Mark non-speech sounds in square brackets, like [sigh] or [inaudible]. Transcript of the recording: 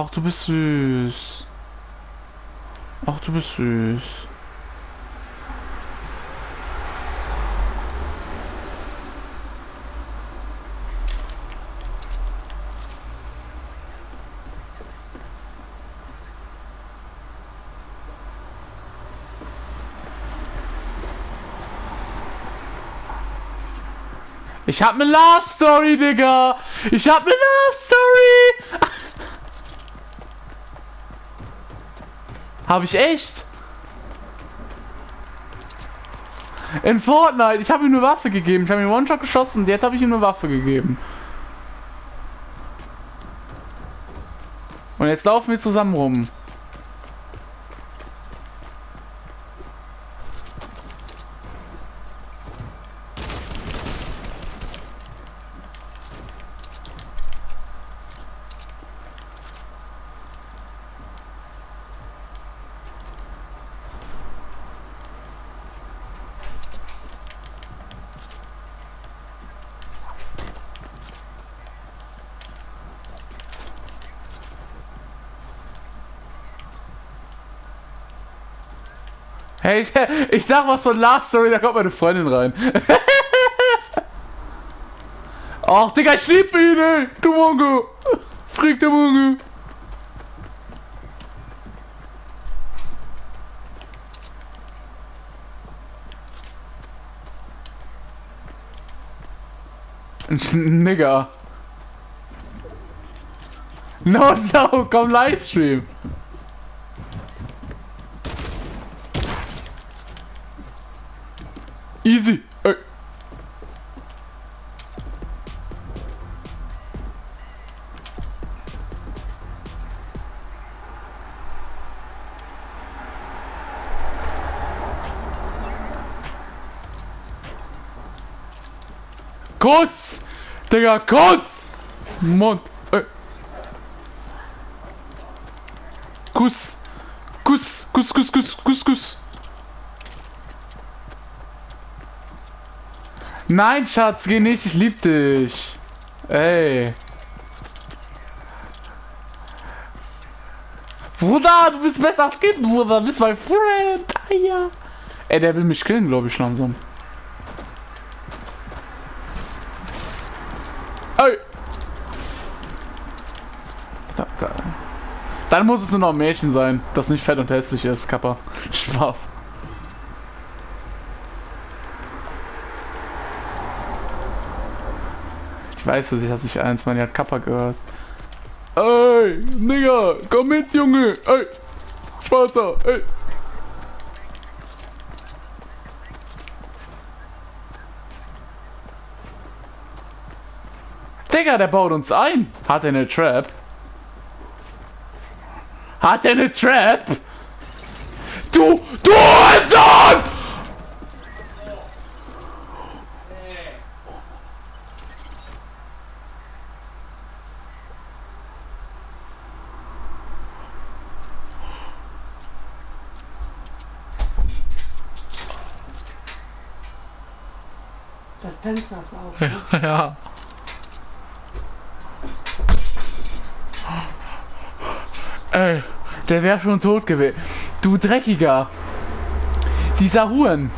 Ach, du bist süß. Ach, du bist süß. Ich hab ne Love Story, Digga. Ich hab ne Love Story. [laughs] hab ich echt? In Fortnite. Ich habe ihm eine Waffe gegeben. Ich habe ihm One-Shot geschossen und jetzt habe ich ihm eine Waffe gegeben. Und jetzt laufen wir zusammen rum. Hey, [laughs] ich, sag was von Last Story, da kommt meine Freundin rein. [laughs] Ach, Digga, ich liebe ihn, ey. Du Mongo. Frick der Mongo. [laughs] Nigga. No, no, komm Livestream. Easy. Ey. Kuss! Digga, Kuss! Mund. Ey. Kuss. Kuss, Kuss, Kuss, Kuss, Kuss, Kuss. Nein, Schatz, geh nicht, ich lieb dich. Ey. Bruder, du bist besser als Kind, Bruder. Du bist mein Friend. Ah, ja. Ey, der will mich killen, glaube ich, langsam. Ey. Da, da. Dann muss es nur noch ein Mädchen sein, das nicht fett und hässlich ist, Kappa. [laughs] Spaß. Weiß, dass ich das nicht eins, man hat Kappa gehört. Ey, Nigga, komm mit, Junge. Ey, Schwarzer, ey. Digga, der baut uns ein. Hat er eine Trap? Hat er eine Trap? Du, du Sohn! Das Fenster ist auf. [laughs] Ne? Ja. Ey, der wäre schon tot gewesen. Du Dreckiger. Dieser Huren.